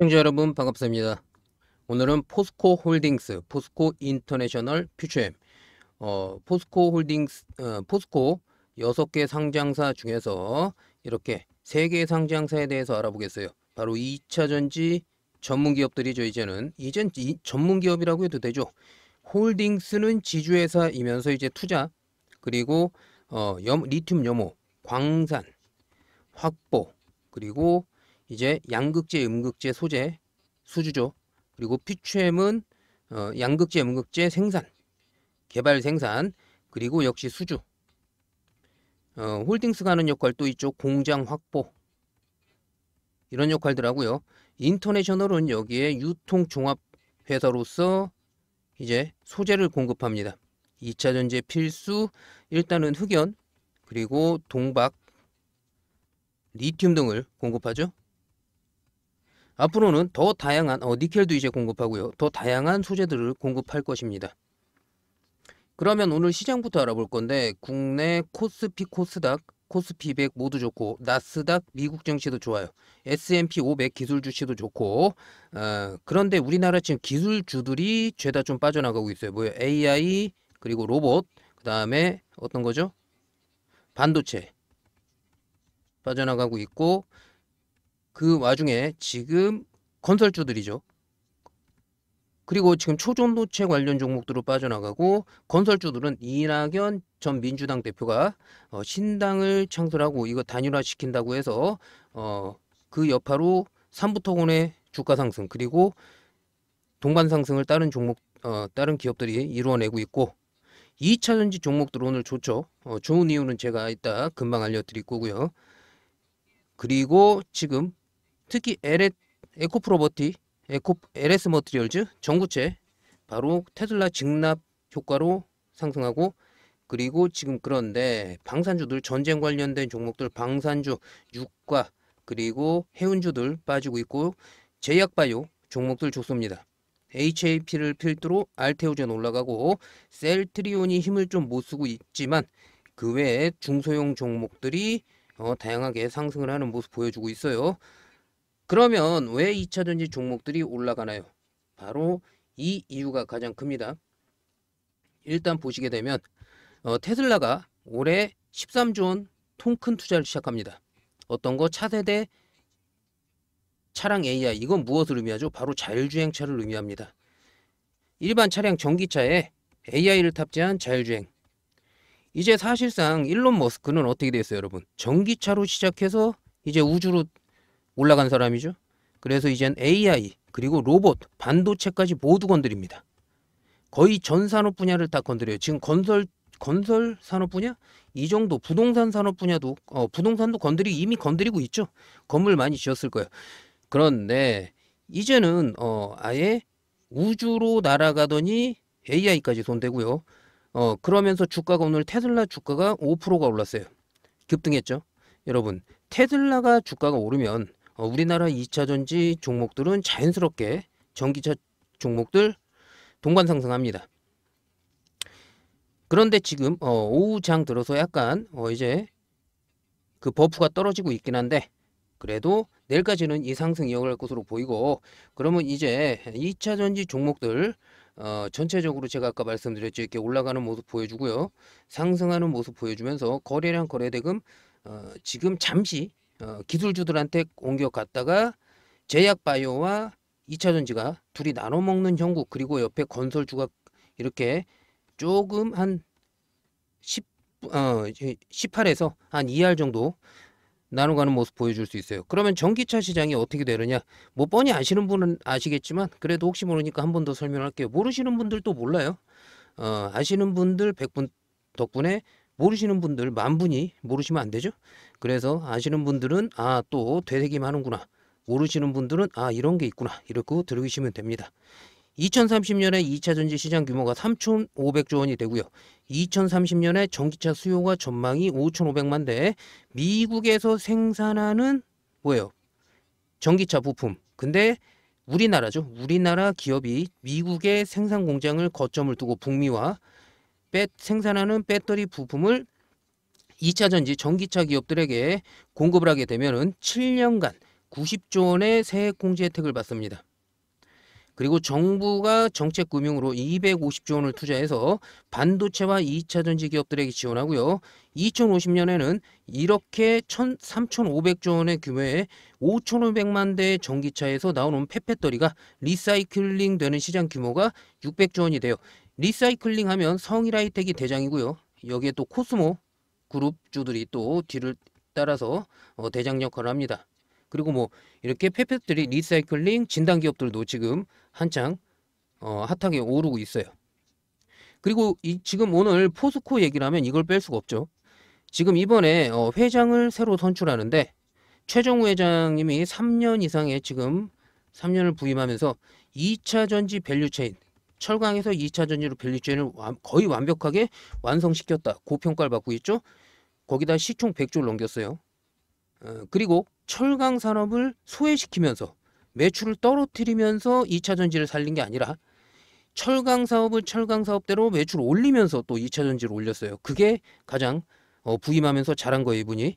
시청자 여러분 반갑습니다. 오늘은 포스코 홀딩스, 포스코 인터내셔널 퓨처엠, 어, 포스코 홀딩스, 어, 포스코 6개 상장사 중에서 이렇게 3개 상장사에 대해서 알아보겠어요. 바로 2차 전지 전문 기업들이죠. 이제는 이젠 이, 전문 기업이라고 해도 되죠. 홀딩스는 지주회사이면서 이제 투자 그리고 어, 염, 리튬 염호, 광산, 확보 그리고 이제 양극재, 음극재 소재 수주죠. 그리고 퓨처엠은 어, 양극재, 음극재 생산, 개발 생산 그리고 역시 수주. 어, 홀딩스가 하는 역할 도 있죠. 공장 확보 이런 역할들 하고요. 인터내셔널은 여기에 유통 종합 회사로서 이제 소재를 공급합니다. 2차 전지 필수 일단은 흑연 그리고 동박 리튬 등을 공급하죠. 앞으로는 더 다양한 어, 니켈도 이제 공급하고요. 더 다양한 소재들을 공급할 것입니다. 그러면 오늘 시장부터 알아볼 건데 국내 코스피 코스닥 코스피 100 모두 좋고 나스닥 미국 증시도 좋아요. S&P 500 기술 주시도 좋고 어, 그런데 우리나라 지금 기술 주들이 죄다 좀 빠져나가고 있어요. 뭐예요? AI 그리고 로봇 그 다음에 어떤 거죠? 반도체 빠져나가고 있고 그 와중에 지금 건설주들이죠. 그리고 지금 초전도체 관련 종목들로 빠져나가고 건설주들은 이낙연 전 민주당 대표가 어, 신당을 창설하고 이거 단일화 시킨다고 해서 어, 그 여파로 삼부토건의 주가 상승 그리고 동반 상승을 다른 종목 어, 다른 기업들이 이루어내고 있고 2차 전지 종목들 오늘 좋죠. 어, 좋은 이유는 제가 이따 금방 알려드릴 거고요. 그리고 지금 특히 LS, 에코프로버티, 에코, LS 머티리얼즈, 전구체 바로 테슬라 직납 효과로 상승하고 그리고 지금 그런데 방산주들 전쟁 관련된 종목들 방산주, 유가 그리고 해운주들 빠지고 있고 제약바이오 종목들 좋습니다. HAP를 필두로 알테오젠 올라가고 셀트리온이 힘을 좀 못 쓰고 있지만 그 외에 중소형 종목들이 어, 다양하게 상승을 하는 모습 보여주고 있어요. 그러면 왜 2차 전지 종목들이 올라가나요? 바로 이 이유가 가장 큽니다. 일단 보시게 되면 어, 테슬라가 올해 13조 원 통큰 투자를 시작합니다. 어떤 거 차세대 차량 AI 이건 무엇을 의미하죠? 바로 자율주행차를 의미합니다. 일반 차량 전기차에 AI를 탑재한 자율주행. 이제 사실상 일론 머스크는 어떻게 됐어요, 여러분? 전기차로 시작해서 이제 우주로 올라간 사람이죠. 그래서 이젠 AI 그리고 로봇, 반도체까지 모두 건드립니다. 거의 전 산업 분야를 다 건드려요. 지금 건설 건설 산업 분야 이 정도 부동산 산업 분야도 어, 부동산도 건드리 이미 건드리고 있죠. 건물 많이 지었을 거예요. 그런데 이제는 어, 아예 우주로 날아가더니 AI까지 손대고요. 어, 그러면서 주가가 오늘 테슬라 주가가 5%가 올랐어요. 급등했죠. 여러분, 테슬라가 주가가 오르면 어, 우리나라 2차 전지 종목들은 자연스럽게 전기차 종목들 동반 상승합니다. 그런데 지금 어, 오후 장 들어서 약간 어, 이제 그 버프가 떨어지고 있긴 한데 그래도 내일까지는 이 상승 이어갈 것으로 보이고 그러면 이제 2차 전지 종목들 어, 전체적으로 제가 아까 말씀드렸죠 이렇게 올라가는 모습 보여주고요 상승하는 모습 보여주면서 거래량 거래대금 어, 지금 잠시 어, 기술주들한테 옮겨갔다가 제약바이오와 2차 전지가 둘이 나눠 먹는 형국 그리고 옆에 건설주가 이렇게 조금 한 10, 어, 18에서 한 2할 정도 나눠가는 모습 보여줄 수 있어요. 그러면 전기차 시장이 어떻게 되느냐? 뭐 뻔히 아시는 분은 아시겠지만 그래도 혹시 모르니까 한 번 더 설명할게요. 모르시는 분들도 몰라요. 어, 아시는 분들 100분 덕분에 모르시는 분들 만 분이 모르시면 안 되죠. 그래서 아시는 분들은 아 또 되새김 하는구나. 모르시는 분들은 아 이런 게 있구나. 이렇게 들으시면 됩니다. 2030년에 2차 전지 시장 규모가 3,500조 원이 되고요. 2030년에 전기차 수요가 전망이 5,500만 대. 미국에서 생산하는 뭐예요? 전기차 부품. 근데 우리나라죠. 우리나라 기업이 미국의 생산 공장을 거점을 두고 북미와 배, 생산하는 배터리 부품을 2차 전지 전기차 기업들에게 공급을 하게 되면은 7년간 90조 원의 세액 공제 혜택을 받습니다. 그리고 정부가 정책 금융으로 250조 원을 투자해서 반도체와 2차 전지 기업들에게 지원하고요. 2050년에는 이렇게 3,500조 원의 규모의 5,500만 대의 전기차에서 나오는 폐배터리가 리사이클링 되는 시장 규모가 600조 원이 돼요. 리사이클링 하면 성일하이텍이 대장이고요. 여기에 또 코스모 그룹주들이 또 뒤를 따라서 어, 대장 역할을 합니다. 그리고 뭐 이렇게 폐배터리 리사이클링 진단 기업들도 지금 한창 어, 핫하게 오르고 있어요. 그리고 이, 지금 오늘 포스코 얘기를 하면 이걸 뺄 수가 없죠. 지금 이번에 어, 회장을 새로 선출하는데 최정우 회장님이 3년 이상의 지금 3년을 부임하면서 2차 전지 value chain 철강에서 2차 전지로 value chain을 거의 완벽하게 완성시켰다. 고평가를 받고 있죠. 거기다 시총 100조를 넘겼어요. 어, 그리고 철강 산업을 소외시키면서 매출을 떨어뜨리면서 2차 전지를 살린 게 아니라 철강 사업을 철강 사업대로 매출을 올리면서 또 2차 전지를 올렸어요. 그게 가장 어, 부임하면서 잘한 거예요, 이분이.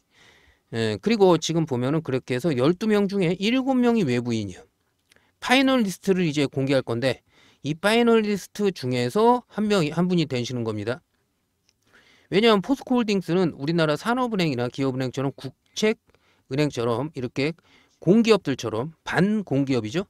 예, 그리고 지금 보면은 그렇게 해서 12명 중에 7명이 외부인이요. final list를 이제 공개할 건데 이 final list 중에서 한 명이 한 분이 되시는 겁니다. 왜냐하면 포스코홀딩스는 우리나라 산업은행이나 기업은행처럼 국책은행처럼 이렇게 공기업들처럼 반공기업이죠.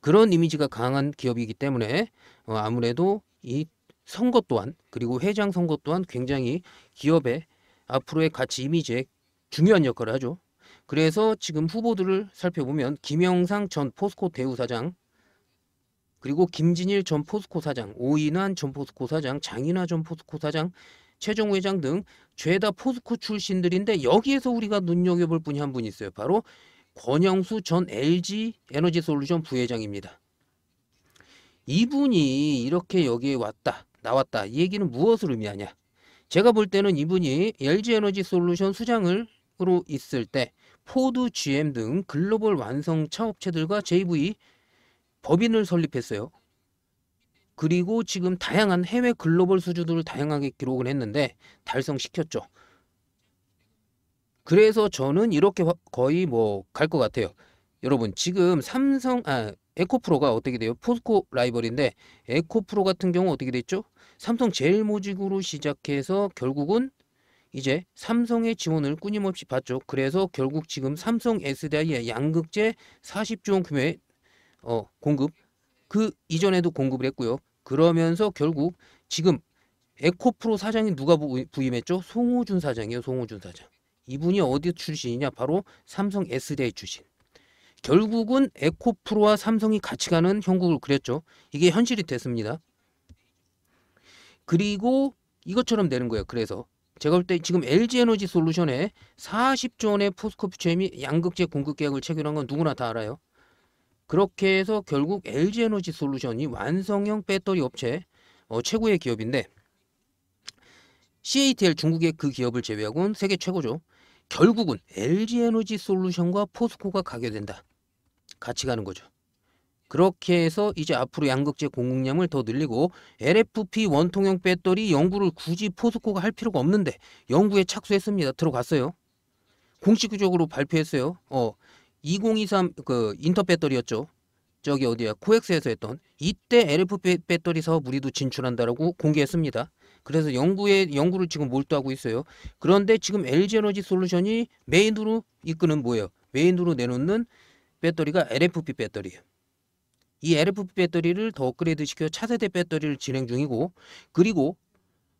그런 이미지가 강한 기업이기 때문에 어, 아무래도 이 선거 또한 그리고 회장 선거 또한 굉장히 기업의 앞으로의 가치 이미지에 중요한 역할을 하죠. 그래서 지금 후보들을 살펴보면 김영상 전 포스코 대우사장 그리고 김진일 전 포스코 사장, 오인환 전 포스코 사장, 장인화 전 포스코 사장, 최종 회장 등 죄다 포스코 출신들인데 여기에서 우리가 눈여겨볼 분이 한 분 있어요. 바로 권영수 전 LG 에너지 솔루션 부회장입니다. 이분이 이렇게 여기에 왔다, 나왔다. 이 얘기는 무엇을 의미하냐? 제가 볼 때는 이분이 LG 에너지 솔루션 수장으로 있을 때 포드, GM 등 글로벌 완성 차 업체들과 JV 법인을 설립했어요. 그리고 지금 다양한 해외 글로벌 수주들을 다양하게 기록을 했는데 달성시켰죠. 그래서 저는 이렇게 거의 뭐 갈 것 같아요. 여러분 지금 삼성 아 에코프로가 어떻게 돼요? 포스코 라이벌인데 에코프로 같은 경우 어떻게 됐죠? 삼성 제일 모직으로 시작해서 결국은 이제 삼성의 지원을 끊임없이 받죠. 그래서 결국 지금 삼성 SDI의 양극재 40조 원 규모의 어, 공급 그 이전에도 공급을 했고요. 그러면서 결국 지금 에코프로 사장이 누가 부임했죠? 송호준 사장이에요. 송호준 사장. 이분이 어디 출신이냐? 바로 삼성 SDI 출신. 결국은 에코프로와 삼성이 같이 가는 형국을 그렸죠. 이게 현실이 됐습니다. 그리고 이것처럼 되는 거예요. 그래서 제가 볼 때 지금 LG 에너지 솔루션에 40조 원의 포스코 퓨처엠이 양극재 공급 계약을 체결한 건 누구나 다 알아요. 그렇게 해서 결국 LG 에너지 솔루션이 완성형 배터리 업체 어, 최고의 기업인데 CATL 중국의 그 기업을 제외하고는 세계 최고죠. 결국은 LG 에너지 솔루션과 포스코가 가게 된다. 같이 가는 거죠. 그렇게 해서 이제 앞으로 양극재 공급량을 더 늘리고 LFP 원통형 배터리 연구를 굳이 포스코가 할 필요가 없는데 연구에 착수했습니다. 들어갔어요. 공식적으로 발표했어요. 어, 2023 그 인터 배터리였죠. 저기 어디야 코엑스에서 했던 이때 LF 배터리 사업 우리도 진출한다라고 공개했습니다. 그래서 연구에 연구를 지금 몰두하고 있어요. 그런데 지금 LG 에너지 솔루션이 메인으로 이끄는 뭐예요? 메인으로 내놓는 배터리가 LFP 배터리예요. 이 LFP 배터리를 더 업그레이드 시켜 차세대 배터리를 진행 중이고 그리고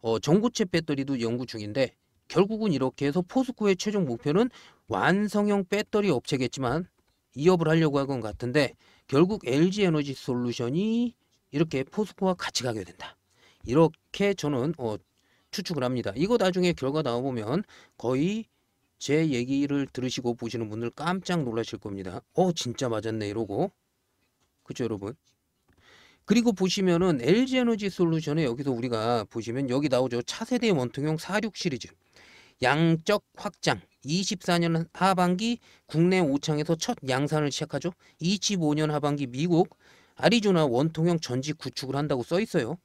어, 전고체 배터리도 연구 중인데 결국은 이렇게 해서 포스코의 최종 목표는 완성형 배터리 업체겠지만 이업을 하려고 한것 같은데 결국 LG 에너지 솔루션이 이렇게 포스코와 같이 가게 된다. 이렇게 저는 어, 추측을 합니다. 이거 나중에 결과 나와보면 거의 제 얘기를 들으시고 보시는 분들 깜짝 놀라실 겁니다. 어 진짜 맞았네 이러고 그죠 여러분? 그리고 보시면은 LG 에너지 솔루션에 여기서 우리가 보시면 여기 나오죠. 차세대 원통형 46 시리즈 양적 확장 24년 하반기 국내 5창에서 첫 양산을 시작하죠. 25년 하반기 미국 아리조나 원통형 전지 구축을 한다고 써 있어요.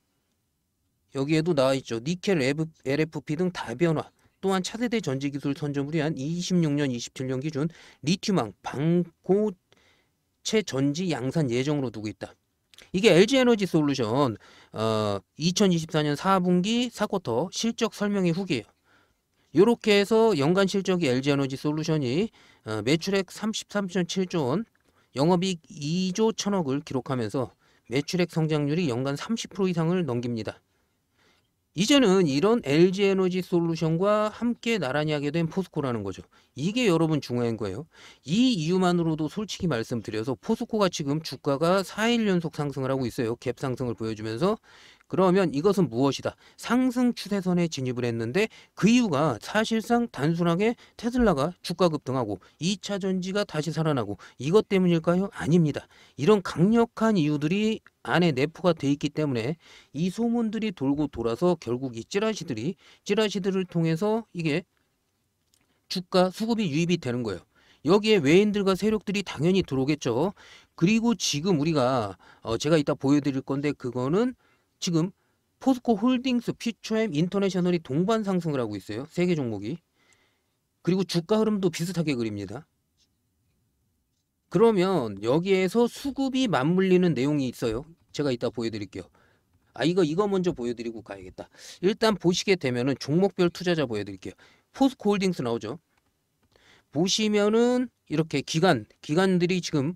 여기에도 나와 있죠. 니켈 LFP 등 다변화 또한 차세대 전지 기술 선점을 위한 26년, 27년 기준 리튬왕 방고체 전지 양산 예정으로 두고 있다. 이게 LG 에너지 솔루션 어, 2024년 4분기 4쿼터 실적 설명의 후기예요. 이렇게 해서 연간 실적이 LG 에너지 솔루션이 어, 매출액 33.7조 원, 영업이익 2조 1천억을 기록하면서 매출액 성장률이 연간 30% 이상을 넘깁니다. 이제는 이런 LG 에너지 솔루션과 함께 나란히 하게 된 포스코라는 거죠. 이게 여러분 중요한 거예요. 이 이유만으로도 솔직히 말씀드려서 포스코가 지금 주가가 4일 연속 상승을 하고 있어요. 갭 상승을 보여주면서 그러면 이것은 무엇이다? 상승 추세선에 진입을 했는데 그 이유가 사실상 단순하게 테슬라가 주가 급등하고 2차 전지가 다시 살아나고 이것 때문일까요? 아닙니다. 이런 강력한 이유들이 안에 내포가 돼 있기 때문에 이 소문들이 돌고 돌아서 결국 이 찌라시들이 찌라시들을 통해서 이게 주가 수급이 유입이 되는 거예요. 여기에 외인들과 세력들이 당연히 들어오겠죠. 그리고 지금 우리가 어 제가 이따 보여드릴 건데 그거는 지금 포스코 홀딩스, 퓨처엠, 인터내셔널이 동반 상승을 하고 있어요. 세 개 종목이. 그리고 주가 흐름도 비슷하게 그립니다. 그러면 여기에서 수급이 맞물리는 내용이 있어요. 제가 이따 보여드릴게요. 아 이거 이거 먼저 보여드리고 가야겠다. 일단 보시게 되면은 종목별 투자자 보여드릴게요. 포스코 홀딩스 나오죠. 보시면은 이렇게 기관 기관들이 지금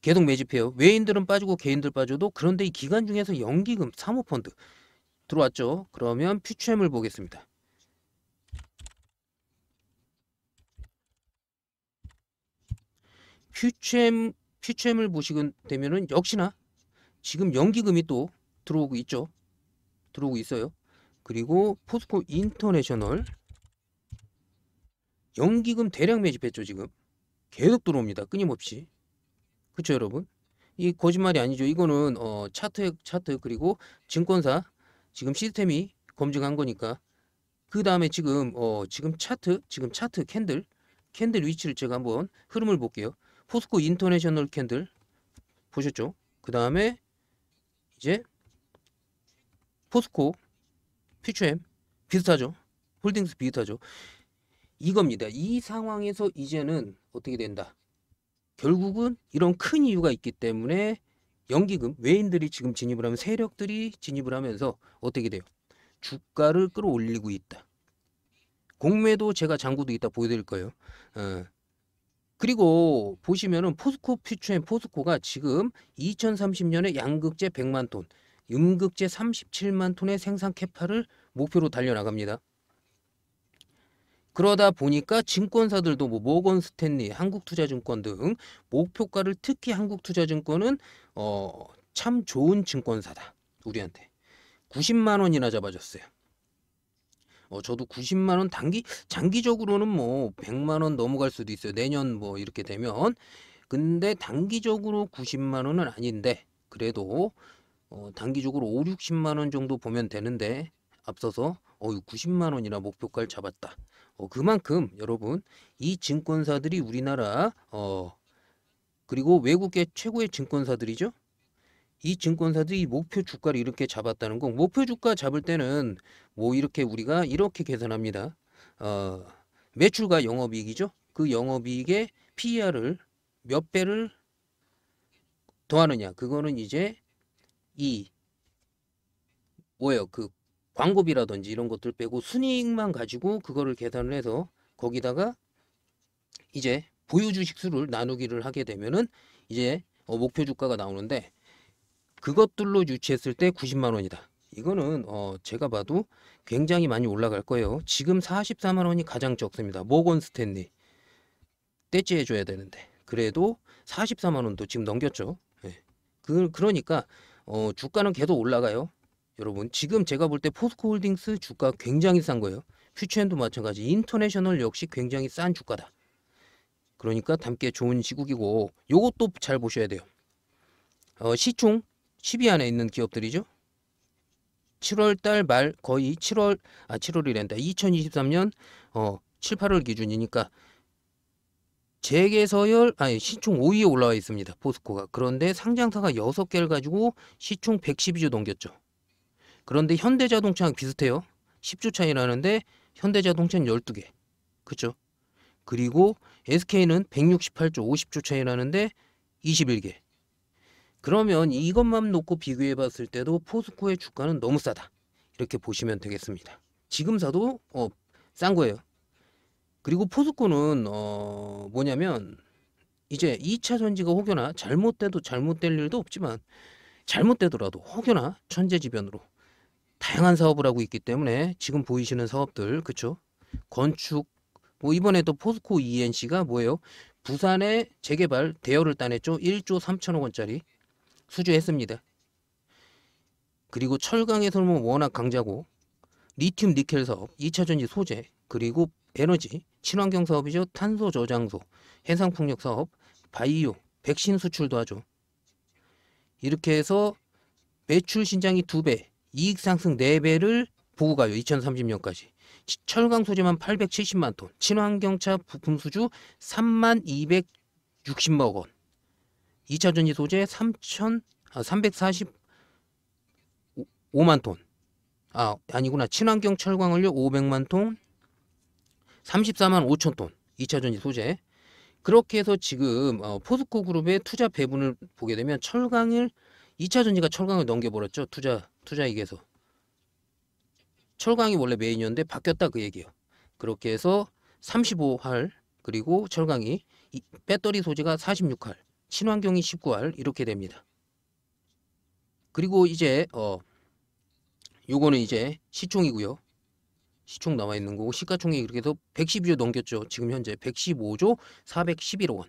계속 매집해요. 외인들은 빠지고 개인들 빠져도 그런데 이 기관 중에서 연기금 사모펀드 들어왔죠. 그러면 퓨처엠을 보겠습니다. 퓨처엠 퓨처엠을 보시게 되면은 역시나 지금 연기금이 또 들어오고 있죠. 들어오고 있어요. 그리고 포스코 인터내셔널 연기금 대량 매집했죠 지금 계속 들어옵니다 끊임없이 그쵸 여러분? 이 거짓말이 아니죠. 이거는 어 차트 차트 그리고 증권사 지금 시스템이 검증한 거니까 그 다음에 지금 어 지금 차트 지금 차트 candle candle 위치를 제가 한번 흐름을 볼게요. 포스코 인터내셔널 candle 보셨죠? 그 다음에 이제 포스코 퓨처엠 비슷하죠? 홀딩스 비슷하죠? 이겁니다. 이 상황에서 이제는 어떻게 된다? 결국은 이런 큰 이유가 있기 때문에 연기금 외인들이 지금 진입을 하면 세력들이 진입을 하면서 어떻게 돼요? 주가를 끌어올리고 있다. 공매도 제가 장구도 이따 보여드릴 거예요. 어. 그리고 보시면은 포스코 퓨처앤 포스코가 지금 2030년에 양극재 100만 톤, 음극재 37만 톤의 생산 캐파를 목표로 달려 나갑니다. 그러다 보니까 증권사들도 뭐 모건 스탠리, 한국투자증권 등 목표가를 특히 한국투자증권은 어, 참 좋은 증권사다. 우리한테 90만 원이나 잡아줬어요. 어, 저도 90만 원 단기 장기적으로는 뭐 100만 원 넘어갈 수도 있어요. 내년 뭐 이렇게 되면 근데 단기적으로 90만 원은 아닌데 그래도 어, 단기적으로 5, 60만 원 정도 보면 되는데 앞서서 어 90만 원이나 목표가를 잡았다. 어, 그만큼 여러분 이 증권사들이 우리나라 어 그리고 외국의 최고의 증권사들이죠. 이 증권사들이 목표 주가를 이렇게 잡았다는 건 목표 주가 잡을 때는 뭐 이렇게 우리가 이렇게 계산합니다. 어, 매출과 영업이익이죠. 그 영업이익의 PER을 몇 배를 더하느냐. 그거는 이제 이 뭐예요? 그 광고비라든지 이런 것들 빼고 순이익만 가지고 그거를 계산을 해서 거기다가 이제 보유 주식 수를 나누기를 하게 되면은 이제 어, 목표 주가가 나오는데 그것들로 유치했을 때 90만 원이다. 이거는 어 제가 봐도 굉장히 많이 올라갈 거예요. 지금 44만 원이 가장 적습니다. 모건 스탠리 떼찌 해 줘야 되는데 그래도 44만 원도 지금 넘겼죠. 네. 그 그러니까 어 주가는 계속 올라가요. 여러분 지금 제가 볼 때 포스코 홀딩스 주가 굉장히 싼 거예요. 퓨처엠도 마찬가지. 인터내셔널 역시 굉장히 싼 주가다. 그러니까 담기 좋은 시국이고 요것도 잘 보셔야 돼요. 어, 시총 10위 안에 있는 기업들이죠. 7월 달 말 거의 7월 아 7월이란다. 2023년 어 7, 8월 기준이니까 재계 서열 아니 시총 5위에 올라와 있습니다. 포스코가. 그런데 상장사가 6개를 가지고 시총 112조 넘겼죠. 그런데 현대자동차랑 비슷해요. 10조 차이 나는데 현대자동차는 12개. 그쵸? 그리고 SK는 168조 50조 차이 나는데 21개. 그러면 이것만 놓고 비교해 봤을 때도 포스코의 주가는 너무 싸다. 이렇게 보시면 되겠습니다. 지금 사도 어, 싼 거예요. 그리고 포스코는 어, 뭐냐면 이제 2차 전지가 혹여나 잘못돼도 잘못될 일도 없지만 잘못되더라도 혹여나 천재지변으로 다양한 사업을 하고 있기 때문에 지금 보이시는 사업들 그쵸? 건축 뭐 이번에도 포스코 ENC가 뭐예요? 부산에 재개발 대여를 따냈죠. 1조 3천억 원짜리 수주했습니다. 그리고 철강에서는 워낙 강자고 리튬 니켈 사업 2차 전지 소재 그리고 에너지 친환경 사업이죠. 탄소 저장소 해상 풍력 사업 바이오 백신 수출도 하죠. 이렇게 해서 매출 신장이 두 배, 이익 상승 네 배를 보고 가요. 2030년까지. 철강 소재만 870만 톤, 친환경차 부품 수주 3만 260억 원. 2차 전지 소재 3천 아, 345만 톤. 아, 아니구나. 친환경 철강 원료 500만 톤, 34만 5천 톤. 2차 전지 소재. 그렇게 해서 지금 어, 포스코 그룹의 투자 배분을 보게 되면 철강을 2차 전지가 철강을 넘겨버렸죠. 투자 투자이익에서. 철강이 원래 메인이었는데 바뀌었다 그 얘기예요. 그렇게 해서 35할 그리고 철강이 이, 배터리 소재가 46할, 친환경이 19할 이렇게 됩니다. 그리고 이제 어 요거는 이제 시총이고요. 시총 나와 있는 거고 시가총액이 그렇게 해서 112조 넘겼죠. 지금 현재 115조 411억 원.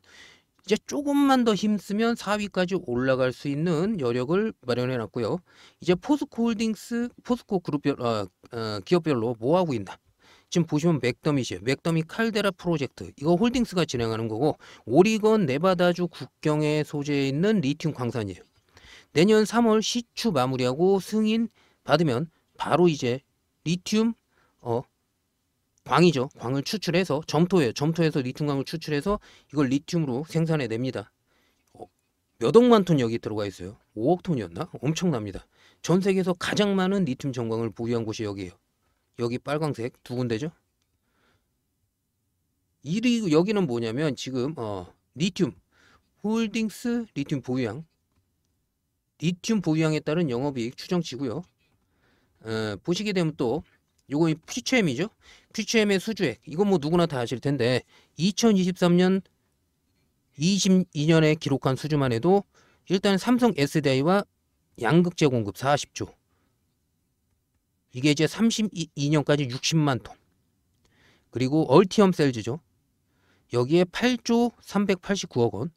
이제 조금만 더 힘쓰면 4위까지 올라갈 수 있는 여력을 마련해 놨고요. 이제 포스코 홀딩스, 포스코 그룹별 어, 어, 기업별로 뭐 하고 있나? 지금 보시면 맥더밋이에요. 맥더밋 칼데라 프로젝트. 이거 홀딩스가 진행하는 거고 오리건 네바다주 국경에 소재해 있는 리튬 광산이에요. 내년 3월 시추 마무리하고 승인 받으면 바로 이제 리튬 어 광이죠. 광을 추출해서 점토예요. 점토에서 리튬광을 추출해서 이걸 리튬으로 생산해 냅니다. 어, 몇 억만 톤 여기 들어가 있어요. 5억 톤이었나? 엄청납니다. 전 세계에서 가장 많은 리튬 정광을 보유한 곳이 여기예요. 여기 빨강색 두 군데죠. 이 여기는 뭐냐면 지금 어, 리튬 홀딩스 리튬 보유량 리튬 보유량에 따른 영업이익 추정치고요. 어, 보시게 되면 또 요거 퓨처엠이죠. 퓨처엠의 수주액. 이건 뭐 누구나 다 아실 텐데 2023년 22년에 기록한 수주만 해도 일단 삼성 SDI와 양극재 공급 40조. 이게 이제 32년까지 60만 톤. 그리고 얼티엄 셀즈죠. 여기에 8조 389억 원.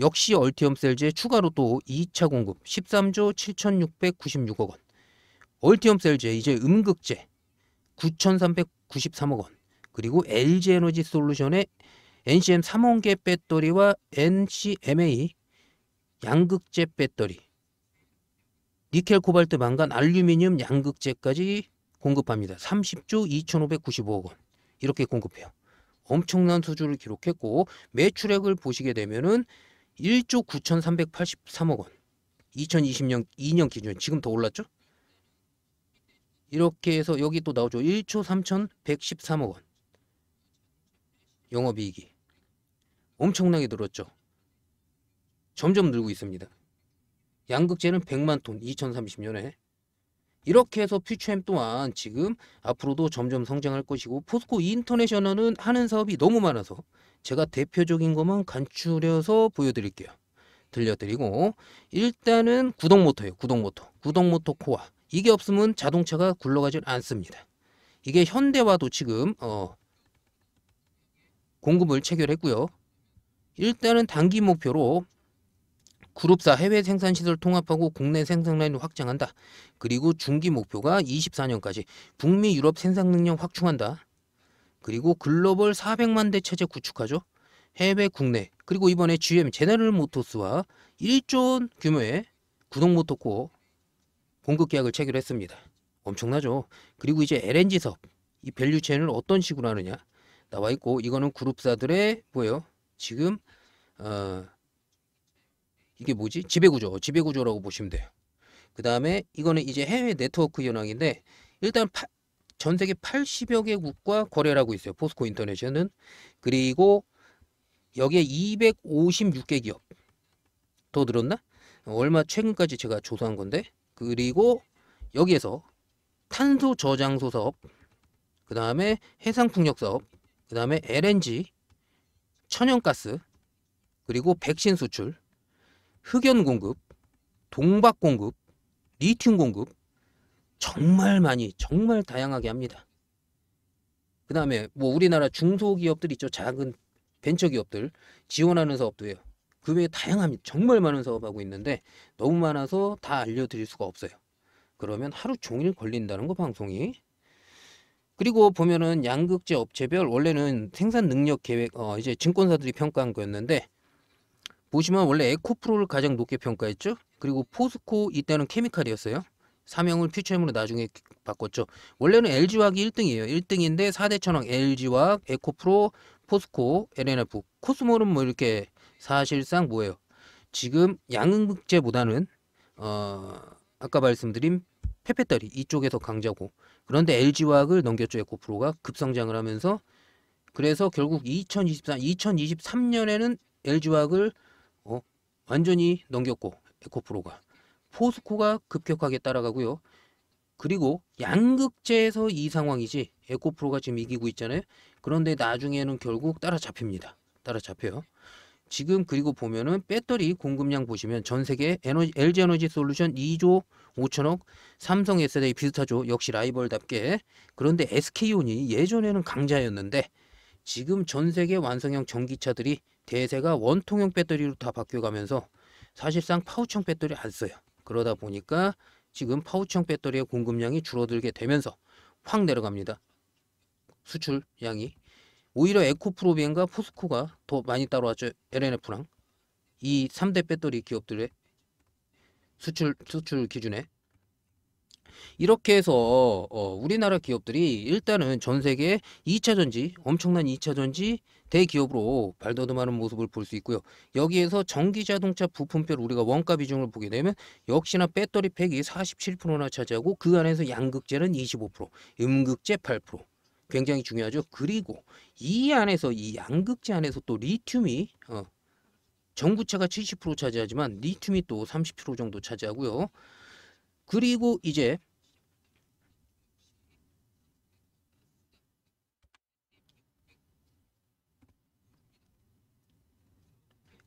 역시 얼티엄 셀즈에 추가로 또 2차 공급 13조 7,696억 원. 얼티엄 셀즈에 이제 음극재 9,393억 원. 그리고 LG 에너지 솔루션의 NCM 3원계 배터리와 NCMA 양극재 배터리, 니켈, 코발트, 망간, 알루미늄 양극재까지 공급합니다. 30조 2,595억 원. 이렇게 공급해요. 엄청난 수주를 기록했고 매출액을 보시게 되면은 1조 9,383억 원. 2020년 2년 기준 지금 더 올랐죠? 이렇게 해서 여기 또 나오죠. 1초 3,113억 원. 영업이익이 엄청나게 늘었죠. 점점 늘고 있습니다. 양극재는 100만 톤 2030년에 이렇게 해서 퓨처엠 또한 지금 앞으로도 점점 성장할 것이고 포스코 인터내셔널은 하는 사업이 너무 많아서 제가 대표적인 것만 간추려서 보여드릴게요. 들려드리고 일단은 구동모터예요. 구동모터. 구동모터 코어. 이게 없으면 자동차가 굴러가질 않습니다. 이게 현대와도 지금 어, 공급을 체결했고요. 일단은 단기 목표로 그룹사 해외 생산 시설 통합하고 국내 생산 라인을 확장한다. 그리고 중기 목표가 24년까지 북미 유럽 생산 능력 확충한다. 그리고 글로벌 400만 대 체제 구축하죠. 해외 국내 그리고 이번에 GM 제너럴 모터스와 1조 원 규모의 구동 모터코어 공급 계약을 체결했습니다. 엄청나죠. 그리고 이제 LNG 사업 이 value chain을 어떤 식으로 하느냐 나와 있고 이거는 그룹사들의 뭐예요? 지금 어 이게 뭐지? 지배구조, 지배구조라고 보시면 돼요. 그 다음에 이거는 이제 해외 네트워크 현황인데 일단 파, 전 세계 80여 개국과 거래를 하고 있어요. 포스코 인터내셔널은 그리고 여기에 256개 기업 더 늘었나? 얼마 최근까지 제가 조사한 건데 그리고 여기에서 탄소 저장소 사업 그 다음에 해상 풍력 사업 그 다음에 LNG 천연가스 그리고 백신 수출 흑연 공급 동박 공급 리튬 공급 정말 많이 정말 다양하게 합니다. 그 다음에 뭐 우리나라 중소기업들 있죠 작은 벤처기업들 지원하는 사업도 해요. 그 외에 다양합니다. 정말 많은 사업하고 있는데 너무 많아서 다 알려드릴 수가 없어요. 그러면 하루 종일 걸린다는 거 방송이. 그리고 보면은 양극재 업체별 원래는 생산 능력 계획 어 이제 증권사들이 평가한 거였는데 보시면 원래 에코프로를 가장 높게 평가했죠. 그리고 포스코 이때는 케미칼이었어요. 사명을 퓨처엠으로 나중에 바꿨죠. 원래는 LG화학이 1등이에요. 1등인데 4대 천왕 LG화학, 에코프로, 포스코, LNF, 코스모는 뭐 이렇게 사실상 뭐예요? 지금 양극재보다는 어 아까 말씀드린 페페터리 이쪽에서 강자고 그런데 LG화학을 넘겼죠 에코프로가 급성장을 하면서 그래서 결국 2024, 2023년에는 LG화학을 어, 완전히 넘겼고 에코프로가 포스코가 급격하게 따라가고요. 그리고 양극재에서 이 상황이지 에코프로가 지금 이기고 있잖아요. 그런데 나중에는 결국 따라잡힙니다. 따라잡혀요. 지금 그리고 보면은 배터리 공급량 보시면 전 세계 에너지, LG 에너지 솔루션 2조 5천억, 삼성 SDA 비슷하죠. 역시 라이벌답게. 그런데 SK온이 예전에는 강자였는데 지금 전 세계 완성형 전기차들이 대세가 원통형 배터리로 다 바뀌어가면서 사실상 파우치형 배터리 안 써요. 그러다 보니까 지금 파우치형 배터리의 공급량이 줄어들게 되면서 확 내려갑니다. 수출 양이 오히려 에코프로비엔과 포스코가 더 많이 따라왔죠. LNF랑 이 3대 배터리 기업들의 수출 수출 기준에 이렇게 해서 어, 우리나라 기업들이 일단은 전 세계 2차 전지 엄청난 2차 전지 대기업으로 발돋움하는 모습을 볼 수 있고요. 여기에서 전기 자동차 부품별 우리가 원가 비중을 보게 되면 역시나 배터리 팩이 47%나 차지하고 그 안에서 양극재는 25%, 음극재 8%. 굉장히 중요하죠. 그리고 이 안에서 이 양극재 안에서 또 리튬이 어, 전구차가 70% 차지하지만 리튬이 또 30% 정도 차지하고요. 그리고 이제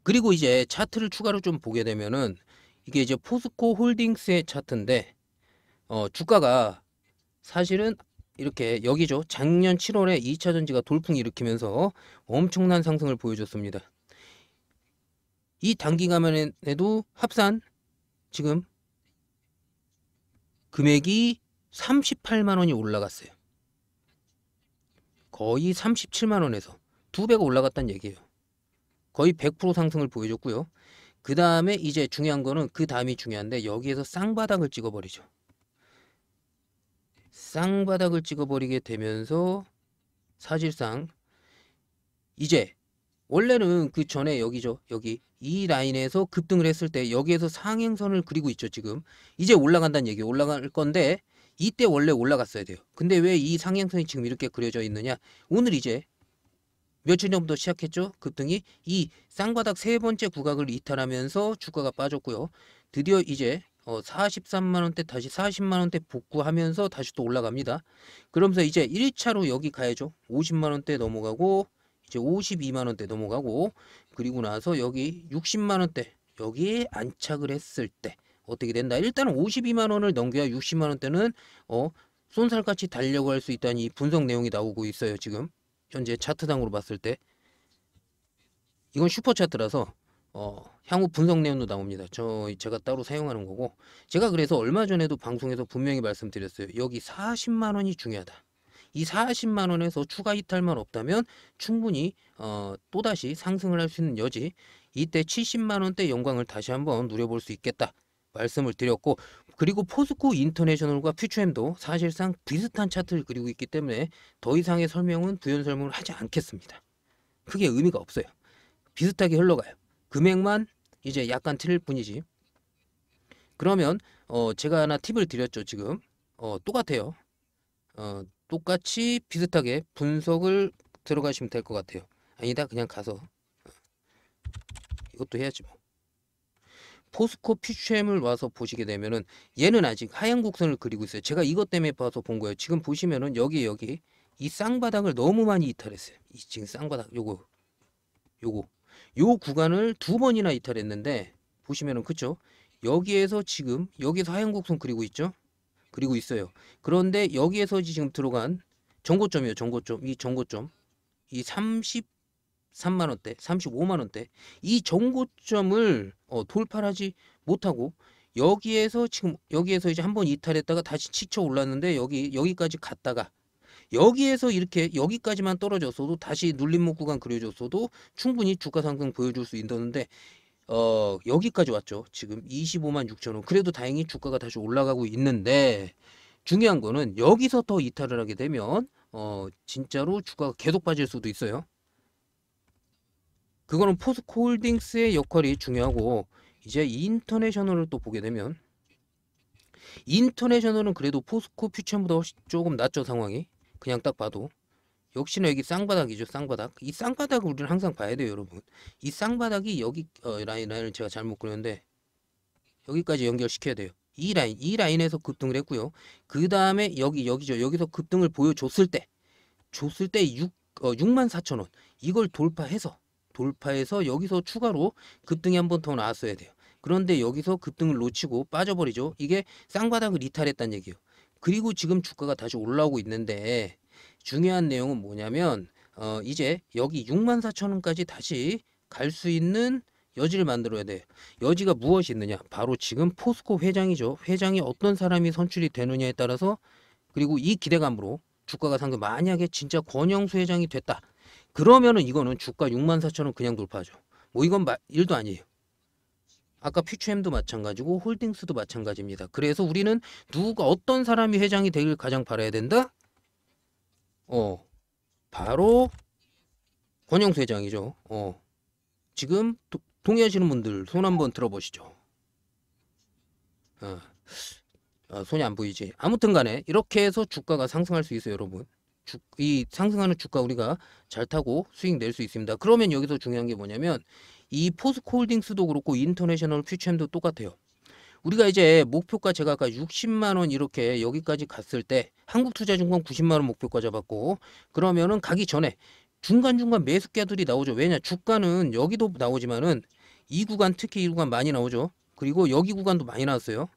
그리고 이제 차트를 추가로 좀 보게 되면은 이게 이제 포스코 홀딩스의 차트인데 어, 주가가 사실은 이렇게 여기죠. 작년 7월에 2차 전지가 돌풍 일으키면서 엄청난 상승을 보여줬습니다. 이 단기간에도 합산 지금 금액이 38만 원이 올라갔어요. 거의 37만 원에서 두 배가 올라갔다는 얘기예요. 거의 100% 상승을 보여줬고요. 그 다음에 이제 중요한 거는 그 다음이 중요한데 여기에서 쌍바닥을 찍어버리죠. 쌍바닥을 찍어버리게 되면서 사실상 이제 원래는 그 전에 여기죠. 여기 이 라인에서 급등을 했을 때 여기에서 상행선을 그리고 있죠. 지금 이제 올라간다는 얘기 올라갈 건데 이때 원래 올라갔어야 돼요. 근데 왜 이 상행선이 지금 이렇게 그려져 있느냐? 오늘 이제 며칠 전부터 시작했죠. 급등이 이 쌍바닥 세 번째 구각을 이탈하면서 주가가 빠졌고요. 드디어 이제 어 43만 원대 다시 40만 원대 복구하면서 다시 또 올라갑니다. 그러면서 이제 1차로 여기 가야죠. 50만 원대 넘어가고 이제 52만 원대 넘어가고 그리고 나서 여기 60만 원대 여기에 안착을 했을 때 어떻게 된다? 일단은 52만 원을 넘겨야 60만 원대는 어 쏜살같이 달려고 할 수 있다는 이 분석 내용이 나오고 있어요. 지금 현재 차트상으로 봤을 때 이건 슈퍼 차트라서 어, 향후 분석 내용도 나옵니다. 저 제가 따로 사용하는 거고 제가 그래서 얼마 전에도 방송에서 분명히 말씀드렸어요. 여기 40만 원이 중요하다. 이 40만 원에서 추가 이탈만 없다면 충분히 어, 또다시 상승을 할 수 있는 여지 이때 70만 원대 영광을 다시 한번 누려볼 수 있겠다 말씀을 드렸고 그리고 포스코 인터내셔널과 퓨처엠도 사실상 비슷한 차트를 그리고 있기 때문에 더 이상의 설명은 부연 설명을 하지 않겠습니다. 크게 의미가 없어요. 비슷하게 흘러가요. 금액만 이제 약간 틀릴 뿐이지. 그러면 어 제가 하나 팁을 드렸죠 지금 어 똑같아요. 어 똑같이 비슷하게 분석을 들어가시면 될 것 같아요. 아니다 그냥 가서 이것도 해야지 뭐. 포스코 피추엠을 와서 보시게 되면은 얘는 아직 하얀 곡선을 그리고 있어요. 제가 이것 때문에 봐서 본 거예요. 지금 보시면은 여기 여기 이 쌍바닥을 너무 많이 이탈했어요. 이 지금 쌍바닥 요거 요거 요 구간을 두 번이나 이탈했는데 보시면은 그쵸? 여기에서 지금 여기서 하얀 곡선 그리고 있죠? 그리고 있어요. 그런데 여기에서 지금 들어간 정고점이에요. 정고점. 이 정고점. 이 33만 원대, 35만 원대. 이 정고점을 어, 돌파하지 못하고 여기에서 지금 여기에서 이제 한 번 이탈했다가 다시 치쳐 올랐는데 여기 여기까지 갔다가 여기에서 이렇게 여기까지만 떨어졌어도 다시 눌림목 구간 그려줬어도 충분히 주가 상승 보여줄 수 있었는데 어 여기까지 왔죠. 지금 25만 6천 원. 그래도 다행히 주가가 다시 올라가고 있는데 중요한 거는 여기서 더 이탈을 하게 되면 어 진짜로 주가가 계속 빠질 수도 있어요. 그거는 포스코 홀딩스의 역할이 중요하고 이제 인터내셔널을 또 보게 되면 인터내셔널은 그래도 포스코 퓨처보다 조금 낫죠 상황이 그냥 딱 봐도. 역시나 여기 쌍바닥이죠 쌍바닥. 이 쌍바닥을 우리는 항상 봐야 돼요 여러분. 이 쌍바닥이 여기 어, 라인 라인을 제가 잘못 그렸는데 여기까지 연결시켜야 돼요. 이 라인 이 라인에서 급등을 했고요. 그 다음에 여기 여기죠. 여기서 급등을 보여줬을 때 줬을 때 6, 어, 6만 4천 원. 이걸 돌파해서 돌파해서 여기서 추가로 급등이 한 번 더 나왔어야 돼요. 그런데 여기서 급등을 놓치고 빠져버리죠. 이게 쌍바닥을 이탈했다는 얘기예요 그리고 지금 주가가 다시 올라오고 있는데 중요한 내용은 뭐냐면 어 이제 여기 6만 4천 원까지 다시 갈 수 있는 여지를 만들어야 돼. 여지가 무엇이 있느냐? 바로 지금 포스코 회장이죠. 회장이 어떤 사람이 선출이 되느냐에 따라서 그리고 이 기대감으로 주가가 상승 만약에 진짜 권영수 회장이 됐다. 그러면은 이거는 주가 6만 4천 원 그냥 돌파하죠. 뭐 이건 마, 일도 아니에요. 아까 퓨처엠도 마찬가지고 홀딩스도 마찬가지입니다. 그래서 우리는 누가 어떤 사람이 회장이 되길 가장 바라야 된다? 어, 바로 권영수 회장이죠. 어, 지금 도, 동의하시는 분들 손 한번 들어보시죠. 어, 어, 손이 안 보이지. 아무튼 간에 이렇게 해서 주가가 상승할 수 있어요, 여러분. 주, 이 상승하는 주가 우리가 잘 타고 수익 낼 수 있습니다. 그러면 여기서 중요한 게 뭐냐면 이 포스코 홀딩스도 그렇고 인터내셔널 퓨처엠도 똑같아요. 우리가 이제 목표가 제가 아까 60만 원 이렇게 여기까지 갔을 때 한국투자증권 90만 원 목표가 잡았고 그러면은 가기 전에 중간중간 매수가들이 나오죠. 왜냐 주가는 여기도 나오지만은 이 구간 특히 이 구간 많이 나오죠. 그리고 여기 구간도 많이 나왔어요.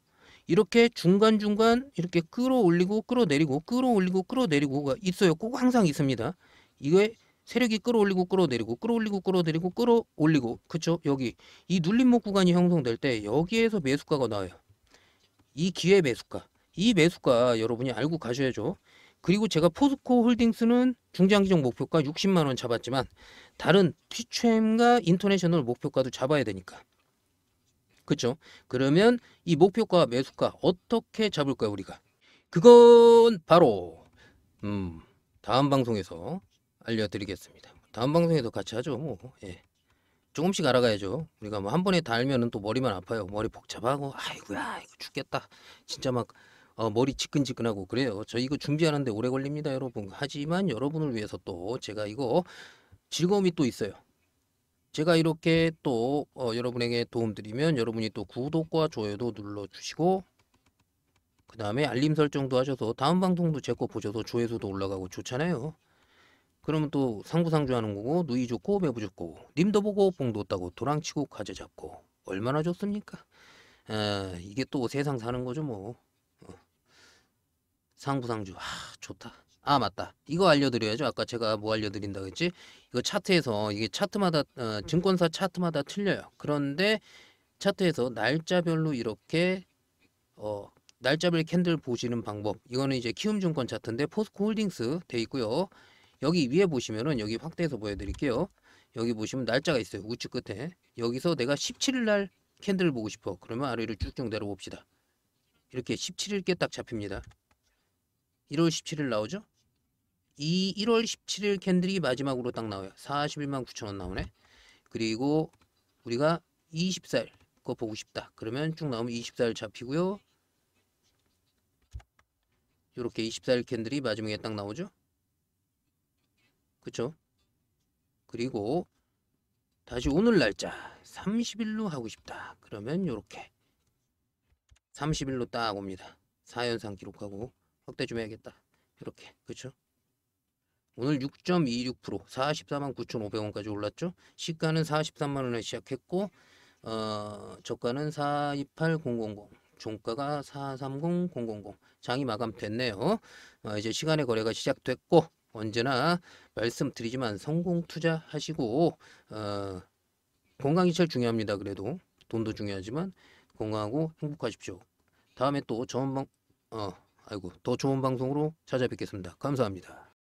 이렇게 중간중간 이렇게 끌어올리고 끌어내리고 끌어올리고 끌어내리고가 있어요. 꼭 항상 있습니다. 이게 세력이 끌어올리고 끌어내리고 끌어올리고 끌어내리고 끌어올리고. 그쵸? 여기. 이 눌림목 구간이 형성될 때 여기에서 매수가가 나와요. 이 기회 매수가. 이 매수가 여러분이 알고 가셔야죠. 그리고 제가 포스코 홀딩스는 중장기적 목표가 60만원 잡았지만 다른 퓨처엠과 인터내셔널 목표가도 잡아야 되니까. 그쵸? 그러면 이 목표가 매수가 어떻게 잡을까요 우리가? 그건 바로 음 다음 방송에서 알려드리겠습니다. 다음 방송에도 같이 하죠. 뭐 예. 조금씩 알아가야죠. 우리가 뭐 한 번에 다 알면은 또 머리만 아파요. 머리 복잡하고 아이고야 이거 죽겠다. 진짜 막 어, 머리 지끈지끈하고 그래요. 저 이거 준비하는데 오래 걸립니다, 여러분. 하지만 여러분을 위해서 또 제가 이거 즐거움이 또 있어요. 제가 이렇게 또 어, 여러분에게 도움드리면 여러분이 또 구독과 좋아요도 눌러주시고 그 다음에 알림 설정도 하셔서 다음 방송도 제 거 보셔서 조회수도 올라가고 좋잖아요. 그러면 또 상부상조 하는 거고 누이 좋고 매부 좋고 님도 보고 봉도 따고 도랑치고 과제 잡고 얼마나 좋습니까? 아, 이게 또 세상 사는 거죠 뭐. 어. 상부상조. 아 좋다. 아 맞다. 이거 알려드려야죠. 아까 제가 뭐 알려드린다고 했지? 이거 차트에서 이게 차트마다 어, 증권사 차트마다 틀려요. 그런데 차트에서 날짜별로 이렇게 어 날짜별 candle 보시는 방법. 이거는 이제 키움증권 차트인데 포스코 홀딩스 돼 있고요 여기 위에 보시면은 여기 확대해서 보여드릴게요. 여기 보시면 날짜가 있어요. 우측 끝에. 여기서 내가 17일 날 캔들을 보고 싶어. 그러면 아래로 쭉쭉 내려봅시다. 이렇게 17일께 딱 잡힙니다. 1월 17일 나오죠? 이 1월 17일 캔들이 마지막으로 딱 나와요. 41만 9천 원 나오네. 그리고 우리가 24일 거 보고 싶다. 그러면 쭉 나오면 24일 잡히고요. 이렇게 24일 캔들이 마지막에 딱 나오죠. 그쵸? 그리고 다시 오늘 날짜 30일로 하고 싶다. 그러면 이렇게 30일로 딱 옵니다. 4연상 기록하고 확대 좀 해야겠다. 이렇게 그쵸? 오늘 6.26% 44만 9,500원까지 올랐죠. 시가는 43만 원에 시작했고 어, 저가는 428000 종가가 430000 장이 마감됐네요. 어, 이제 시간의 거래가 시작됐고 언제나 말씀드리지만 성공 투자하시고 어, 건강이 제일 중요합니다. 그래도 돈도 중요하지만 건강하고 행복하십시오. 다음에 또 좋은 방 어, 아이고 더 좋은 방송으로 찾아뵙겠습니다. 감사합니다.